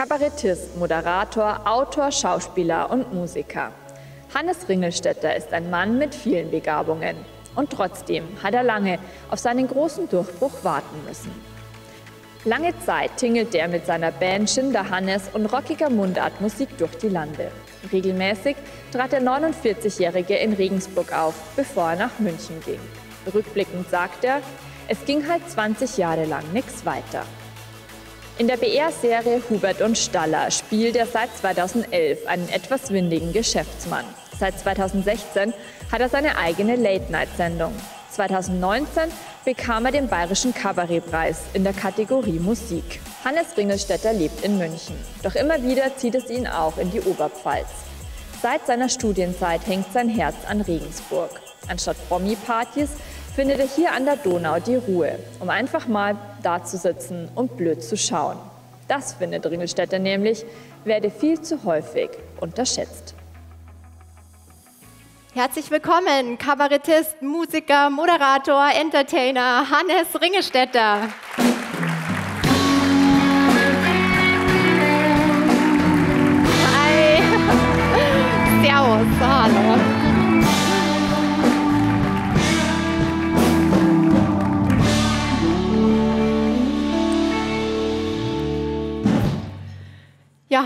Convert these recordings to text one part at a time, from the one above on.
Kabarettist, Moderator, Autor, Schauspieler und Musiker. Hannes Ringelstetter ist ein Mann mit vielen Begabungen. Und trotzdem hat er lange auf seinen großen Durchbruch warten müssen. Lange Zeit tingelte er mit seiner Band Schinder Hannes und rockiger Mundartmusik durch die Lande. Regelmäßig trat der 49-Jährige in Regensburg auf, bevor er nach München ging. Rückblickend sagt er, es ging halt 20 Jahre lang nichts weiter. In der BR-Serie Hubert und Staller spielt er seit 2011 einen etwas windigen Geschäftsmann. Seit 2016 hat er seine eigene Late-Night-Sendung. 2019 bekam er den Bayerischen Kabarettpreis in der Kategorie Musik. Hannes Ringelstetter lebt in München. Doch immer wieder zieht es ihn auch in die Oberpfalz. Seit seiner Studienzeit hängt sein Herz an Regensburg. Anstatt Promi-Partys findet er hier an der Donau die Ruhe, um einfach mal da zu sitzen und blöd zu schauen. Das findet Ringelstetter nämlich, werde viel zu häufig unterschätzt. Herzlich willkommen, Kabarettist, Musiker, Moderator, Entertainer Hannes Ringestetter.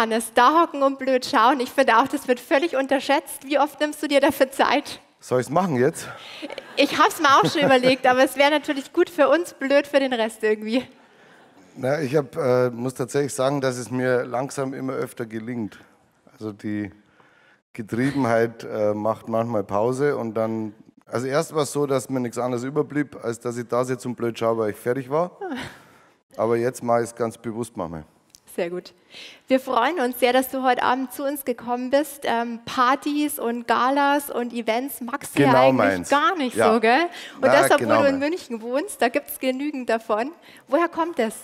Ja, Hannes, da hocken und blöd schauen. Ich finde auch, das wird völlig unterschätzt. Wie oft nimmst du dir dafür Zeit? Soll ich es machen jetzt? Ich habe es mir auch schon überlegt, aber es wäre natürlich gut für uns, blöd für den Rest irgendwie. Na, ich hab, äh, muss tatsächlich sagen, dass es mir langsam immer öfter gelingt. Also die Getriebenheit äh, macht manchmal Pause und dann. Also erst war es so, dass mir nichts anderes überblieb, als dass ich da sitze und blöd schaue, weil ich fertig war. Aber jetzt mache ich es ganz bewusst manchmal. Sehr gut. Wir freuen uns sehr, dass du heute Abend zu uns gekommen bist. Ähm, Partys und Galas und Events magst du Genau ja eigentlich meins. gar nicht Ja. so, gell? Und Na, das, obwohl genau du in. München wohnst, da gibt es genügend davon. Woher kommt das?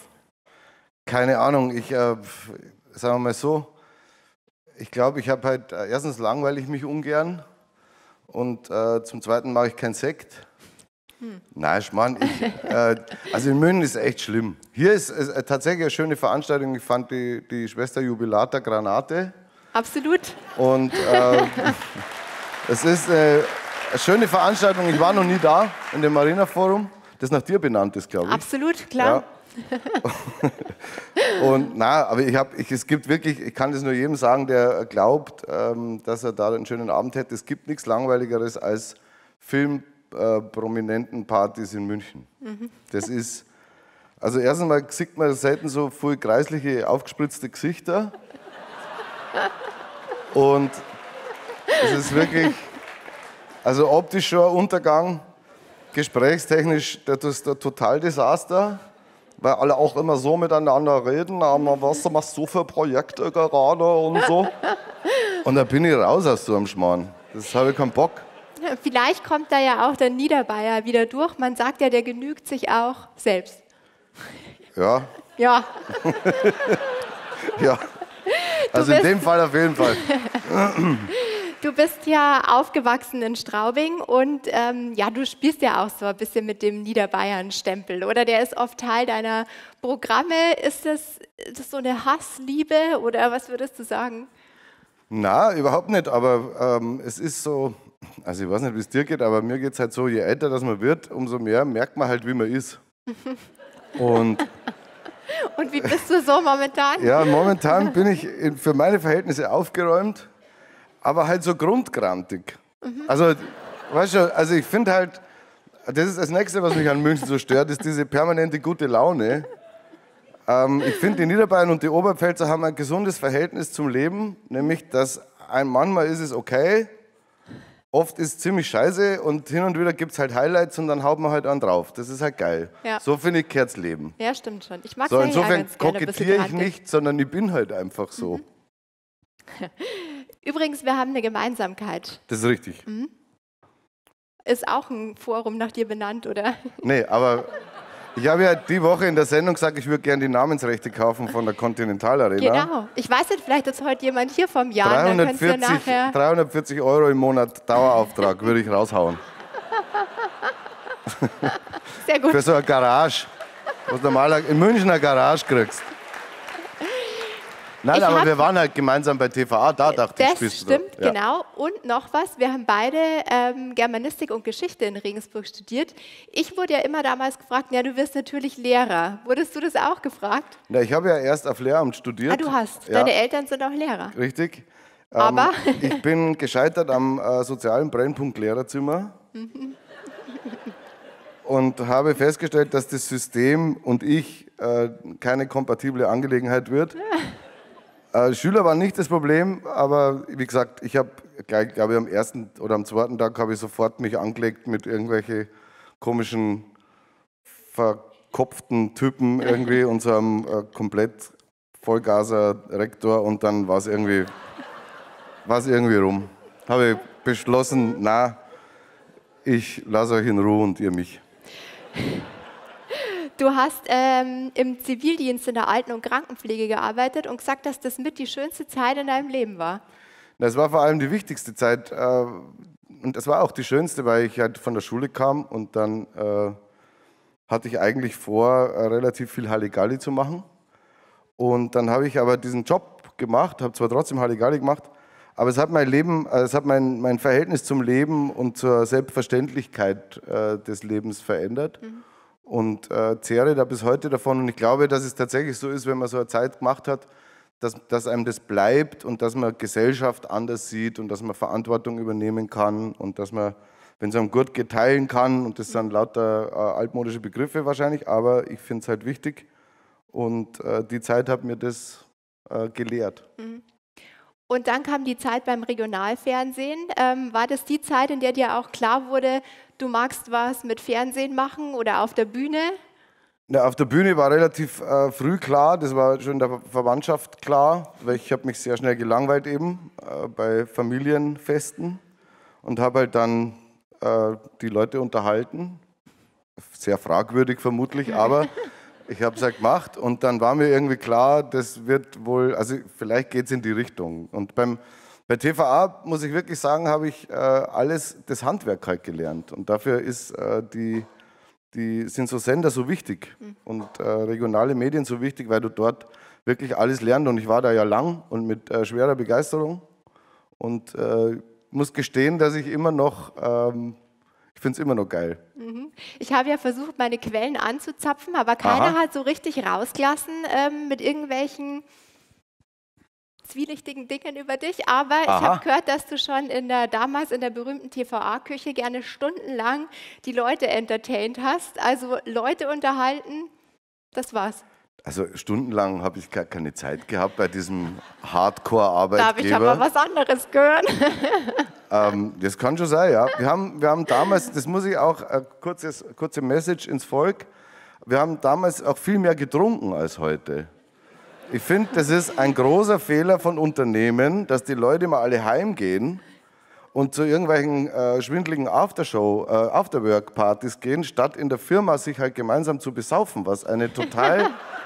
Keine Ahnung, ich äh, sagen wir mal so, ich glaube, ich habe halt, äh, erstens langweile ich mich ungern und äh, zum Zweiten mache ich keinen Sekt. Nein, Schmarrn, ich, äh, also in München ist es echt schlimm. Hier ist äh, tatsächlich eine schöne Veranstaltung. Ich fand die, die Schwester Jubilata Granate Absolut. und äh, es ist äh, eine schöne Veranstaltung. Ich war noch nie da in dem Marina Forum, das nach dir benannt ist, glaube ich. Absolut, klar. Und na, aber ich habe, es gibt wirklich, ich kann das nur jedem sagen, der glaubt, ähm, dass er da einen schönen Abend hätte. Es gibt nichts langweiligeres als Filmprominentenpartys in München. Das ist, also erstens mal sieht man selten so voll kreisliche, aufgespritzte Gesichter. Und es ist wirklich, also optisch schon ein Untergang, gesprächstechnisch das ist ein Totaldesaster weil alle auch immer so miteinander reden, aber was du machst so für Projekte gerade und so. Und da bin ich raus aus so einem Schmarrn. Das habe ich keinen Bock. Vielleicht kommt da ja auch der Niederbayer wieder durch. Man sagt ja, der genügt sich auch selbst. Ja, Ja, ja. Also in dem Fall auf jeden Fall. du bist ja aufgewachsen in Straubing und ähm, ja, du spielst ja auch so ein bisschen mit dem Niederbayern-Stempel, oder? Der ist oft Teil deiner Programme. Ist das, ist das so eine Hassliebe oder was würdest du sagen? Na, überhaupt nicht, aber ähm, es ist so, also ich weiß nicht, wie es dir geht, aber mir geht es halt so, je älter das man wird, umso mehr merkt man halt, wie man ist. Und Und wie bist du so momentan? ja, momentan bin ich für meine Verhältnisse aufgeräumt, aber halt so grundgrantig. Also, weißt du, also ich finde halt, das ist das Nächste, was mich an München so stört, ist diese permanente gute Laune. Ähm, ich finde, die Niederbayern und die Oberpfälzer haben ein gesundes Verhältnis zum Leben, nämlich, dass ein, manchmal ist es okay, oft ist es ziemlich scheiße und hin und wieder gibt es halt Highlights und dann haut man halt einen drauf. Das ist halt geil. Ja. So finde ich, kehrt's Leben. Ja, stimmt schon. Ich mag So, ja insofern kokettiere ich nicht, sondern ich bin halt einfach so. Übrigens, wir haben eine Gemeinsamkeit. Das ist richtig. Ist auch ein Forum nach dir benannt, oder? Nee, aber ich habe ja die Woche in der Sendung gesagt, ich würde gerne die Namensrechte kaufen von der Continental Arena. Genau. Ich weiß nicht, vielleicht ist heute jemand hier vom Jahr. Dann könnt ihr 340, nachher. 340 Euro im Monat Dauerauftrag würde ich raushauen. Sehr gut. Für so eine Garage. Was normaler in München eine Garage kriegst. Nein, Ich aber wir waren halt gemeinsam bei TVA, da dachte ich, Das spielst du stimmt, da. Ja. genau. Und noch was, wir haben beide ähm, Germanistik und Geschichte in Regensburg studiert. Ich wurde ja immer damals gefragt, ja, du wirst natürlich Lehrer. Wurdest du das auch gefragt? Na, ich habe ja erst auf Lehramt studiert. Ah, du hast. Ja, Deine Eltern sind auch Lehrer. Richtig. Ähm, Aber- ich bin gescheitert am äh, sozialen Brennpunkt Lehrerzimmer und habe festgestellt, dass das System und ich äh, keine kompatible Angelegenheit wird. Äh, Schüler waren nicht das Problem, aber wie gesagt, ich habe, gleich, glaube ich, am ersten oder am zweiten Tag habe ich sofort mich angelegt mit irgendwelche komischen, verkopften Typen irgendwie und so einem äh, komplett Vollgaser Rektor und dann war es irgendwie, war's irgendwie rum. Habe ich beschlossen, na, ich lasse euch in Ruhe und ihr mich. Du hast ähm, im Zivildienst in der Alten- und Krankenpflege gearbeitet und gesagt, dass das mit die schönste Zeit in deinem Leben war. Das war vor allem die wichtigste Zeit äh, und das war auch die schönste, weil ich halt von der Schule kam und dann äh, hatte ich eigentlich vor, äh, relativ viel Halligalli zu machen. Und dann habe ich aber diesen Job gemacht, habe zwar trotzdem Halligalli gemacht, aber es hat mein Leben, äh, es hat mein, mein Verhältnis zum Leben und zur Selbstverständlichkeit äh, des Lebens verändert. Und äh, zehre da bis heute davon. Und ich glaube, dass es tatsächlich so ist, wenn man so eine Zeit gemacht hat, dass, dass einem das bleibt und dass man Gesellschaft anders sieht und dass man Verantwortung übernehmen kann und dass man, wenn es einem gut geht, teilen kann. Und das sind lauter äh, altmodische Begriffe wahrscheinlich, aber ich finde es halt wichtig. Und äh, die Zeit hat mir das äh, gelehrt. Und dann kam die Zeit beim Regionalfernsehen. Ähm, war das die Zeit, in der dir auch klar wurde, du magst was mit Fernsehen machen oder auf der Bühne? Na, auf der Bühne war relativ äh, früh klar, das war schon in der Verwandtschaft klar, weil ich habe mich sehr schnell gelangweilt eben äh, bei Familienfesten und habe halt dann äh, die Leute unterhalten. Sehr fragwürdig vermutlich, aber ich habe es halt gemacht und dann war mir irgendwie klar, das wird wohl, also vielleicht geht es in die Richtung. Und beim, bei TVA, muss ich wirklich sagen, habe ich äh, alles das Handwerk halt gelernt und dafür ist äh, die die sind so Sender so wichtig und äh, regionale Medien so wichtig, weil du dort wirklich alles lernst. Und ich war da ja lang und mit äh, schwerer Begeisterung und äh, muss gestehen, dass ich immer noch, ähm, ich finde es immer noch geil. Ich habe ja versucht, meine Quellen anzuzapfen, aber keiner Aha. hat so richtig rausgelassen ähm, mit irgendwelchen zwielichtigen Dingen über dich. Aber ich Aha. habe gehört, dass du schon in der, damals in der berühmten TVA-Küche gerne stundenlang die Leute entertained hast. Also Leute unterhalten, das war's. Also stundenlang habe ich gar keine Zeit gehabt bei diesem Hardcore-Arbeitgeber. habe ich aber was anderes gehört. Ähm, das kann schon sein, ja. Wir haben, wir haben damals, das muss ich auch, äh, kurzes, kurze Message ins Volk, wir haben damals auch viel mehr getrunken als heute. Ich finde, das ist ein großer Fehler von Unternehmen, dass die Leute immer alle heimgehen und zu irgendwelchen äh, schwindeligen Aftershow, äh, Afterwork-Partys gehen, statt in der Firma sich halt gemeinsam zu besaufen, was eine total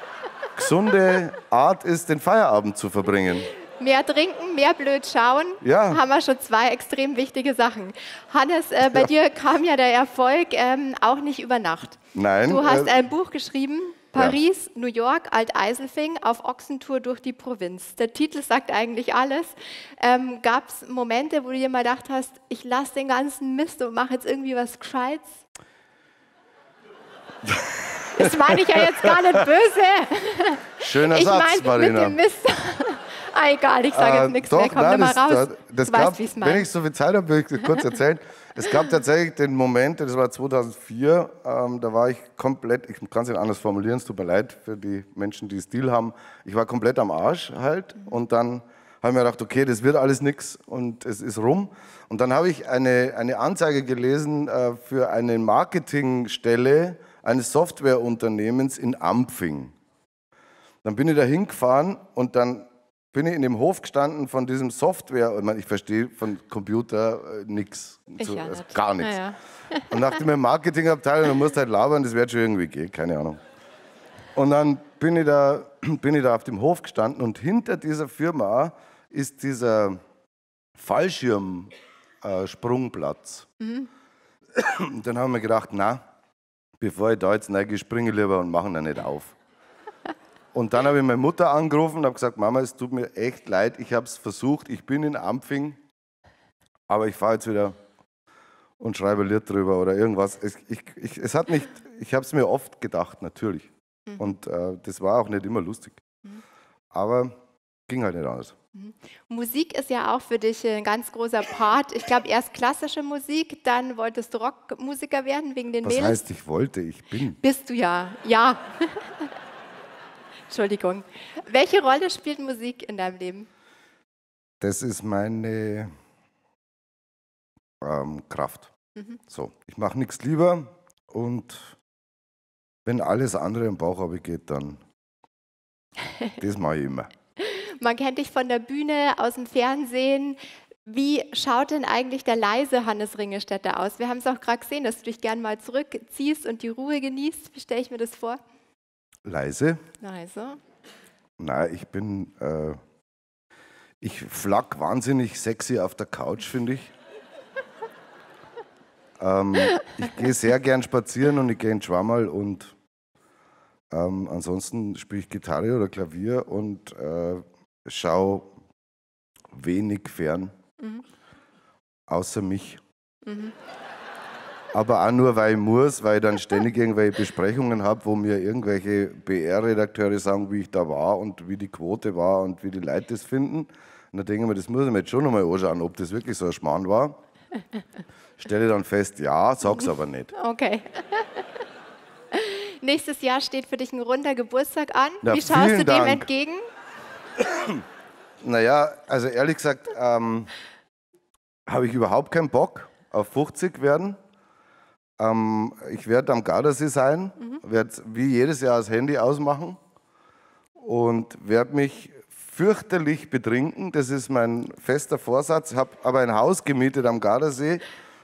gesunde Art ist, den Feierabend zu verbringen. Mehr trinken, mehr blöd schauen, Ja. haben wir schon zwei extrem wichtige Sachen. Hannes, äh, bei dir kam ja der Erfolg ähm, auch nicht über Nacht. Nein. Du hast äh, ein Buch geschrieben, Paris, New York, Alteiselfing auf Ochsentour durch die Provinz. Der Titel sagt eigentlich alles. Ähm, Gab es Momente, wo du dir mal gedacht hast, ich lasse den ganzen Mist und mache jetzt irgendwie was Gescheites? Das meine ich ja jetzt gar nicht böse. Schöner Ich Satz, meine mit Marina. dem Mist. ah, egal, ich sage Äh, jetzt nichts doch, mehr. Komm nein, mal das, raus. da- Das du gab, weißt, wenn ich so viel Zeit habe, will ich das kurz erzählen. Es gab tatsächlich den Moment, das war 2004, ähm, da war ich komplett, ich kann es nicht anders formulieren, es tut mir leid für die Menschen, die Stil haben. Ich war komplett am Arsch halt und dann habe ich mir gedacht, okay, das wird alles nichts und es ist rum. Und dann habe ich eine, eine Anzeige gelesen äh, für eine Marketingstelle eines Softwareunternehmens in Ampfing. Dann bin ich da hingefahren und dann bin ich in dem Hof gestanden von diesem Software. Ich, meine, ich verstehe von Computer äh, nichts. Ich So, ja also gar nichts. Ja, Und dachte mir, Marketingabteilung, du musst halt labern, das wird schon irgendwie gehen, keine Ahnung. Und dann bin ich da, bin ich da auf dem Hof gestanden und hinter dieser Firma ist dieser Fallschirmsprungplatz. Äh. Und dann haben wir gedacht, na, bevor ich da jetzt reingehe, springe lieber und mache ihn nicht auf. Und dann habe ich meine Mutter angerufen und habe gesagt, Mama, es tut mir echt leid, ich habe es versucht, ich bin in Ampfing, aber ich fahre jetzt wieder und schreibe ein Lied drüber oder irgendwas. Es, ich, ich, es hat nicht, ich habe es mir oft gedacht, natürlich. Mhm. Und äh, das war auch nicht immer lustig. Mhm. Aber ging halt nicht anders. Mhm. Musik ist ja auch für dich ein ganz großer Part. Ich glaube, erst klassische Musik, dann wolltest du Rockmusiker werden wegen den Was Mädels. heißt, ich wollte, ich bin. Bist du ja, ja. Entschuldigung. Welche Rolle spielt Musik in deinem Leben? Das ist meine ähm, Kraft. Mhm. So, ich mache nichts lieber und wenn alles andere im Bauch geht, dann das mache ich immer. Man kennt dich von der Bühne, aus dem Fernsehen. Wie schaut denn eigentlich der leise Hannes Ringelstädter aus? Wir haben es auch gerade gesehen, dass du dich gern mal zurückziehst und die Ruhe genießt. Wie stelle ich mir das vor? Leise? Leise. Nein, ich bin. Äh, ich flack wahnsinnig sexy auf der Couch, finde ich. ähm, ich gehe sehr gern spazieren und ich gehe in Schwammerl und ähm, ansonsten spiele ich Gitarre oder Klavier und äh, schaue wenig fern, mhm. außer mich. Mhm. Aber auch nur, weil ich muss, weil ich dann ständig irgendwelche Besprechungen habe, wo mir irgendwelche BR-Redakteure sagen, wie ich da war und wie die Quote war und wie die Leute das finden. Und dann denke ich mir, das muss ich mir jetzt schon nochmal anschauen, ob das wirklich so ein Schmarrn war. Stelle dann fest, ja, sag's aber nicht. Okay. Nächstes Jahr steht für dich ein runder Geburtstag an. Na, wie schaust du dem Dank. entgegen? Naja, also ehrlich gesagt, ähm, habe ich überhaupt keinen Bock auf 50 werden. Ähm, ich werde am Gardasee sein, mhm. werde wie jedes Jahr das Handy ausmachen und werde mich fürchterlich betrinken. Das ist mein fester Vorsatz. Ich habe aber ein Haus gemietet am Gardasee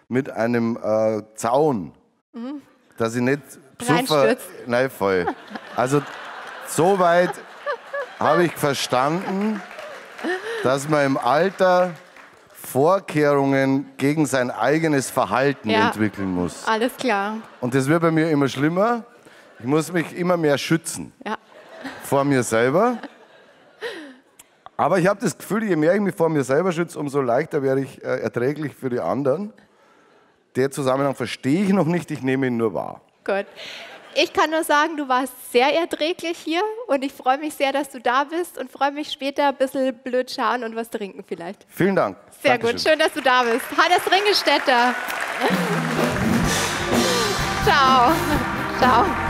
mit einem äh, Zaun, mhm. dass ich nicht super. Nein, voll. Also so weit habe ich verstanden, dass man im Alter Vorkehrungen gegen sein eigenes Verhalten ja, entwickeln muss. Alles klar. Und das wird bei mir immer schlimmer. Ich muss mich immer mehr schützen ja. vor mir selber. Aber ich habe das Gefühl, je mehr ich mich vor mir selber schütze, umso leichter werde ich äh, erträglich für die anderen. Der Zusammenhang verstehe ich noch nicht, ich nehme ihn nur wahr. Gut. Ich kann nur sagen, du warst sehr erträglich hier und ich freue mich sehr, dass du da bist und freue mich später ein bisschen blöd schauen und was trinken vielleicht. Vielen Dank. Sehr Dankeschön. gut, schön, dass du da bist. Hannes Ringestetter. Ciao. Ciao.